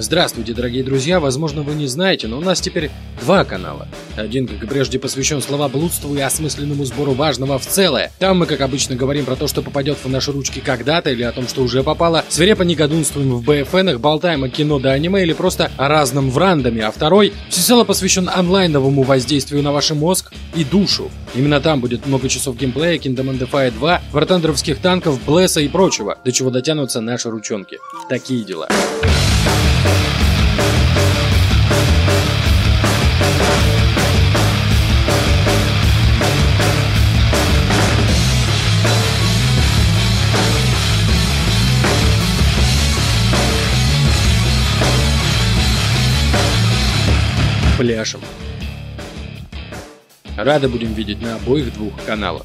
Здравствуйте, дорогие друзья! Возможно, вы не знаете, но у нас теперь два канала. Один, как и прежде, посвящен словоблудству и осмысленному сбору важного в целое. Там мы, как обычно, говорим про то, что попадет в наши ручки когда-то или о том, что уже попало. Свирепо негодунствуем в БФНах, болтаем о кино да аниме или просто о разном в рандоме. А второй всецело посвящен онлайновому воздействию на ваш мозг и душу. Именно там будет много часов геймплея, Kingdom Defy 2, вартендеровских танков, Блесса и прочего, до чего дотянутся наши ручонки. Такие дела. Пляшем. Рады будем видеть на обоих двух каналах.